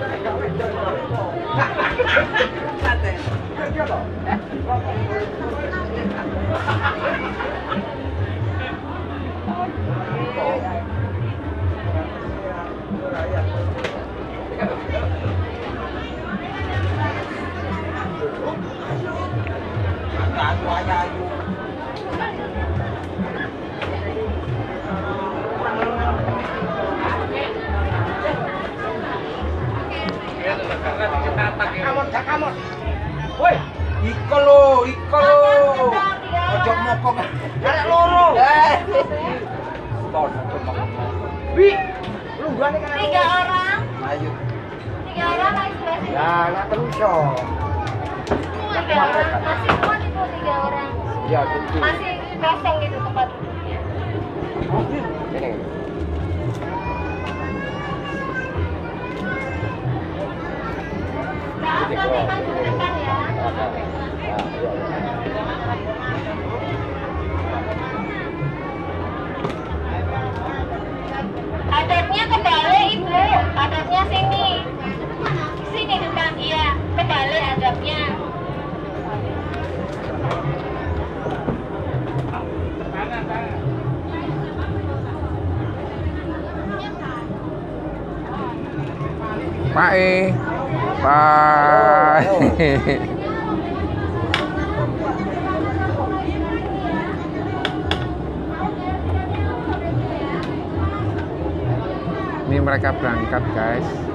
Hãy subscribe Woi, iko lo, iko lo. Ojo mokok. Arek loro. Ton, Bi, lu gua nih kan. Tiga orang, Ayo. tiga orang sebelah sini. Ya, nak terus yo. Tiga orang, masih muat itu tiga orang. Ya, gitu. Masih kosong gitu tempat duduknya. Ya. Adabnya kebalik ibu, adabnya sini. Sini depan, iya. Kebalik adabnya. Pak E. Pak. Ini mereka berangkat, guys.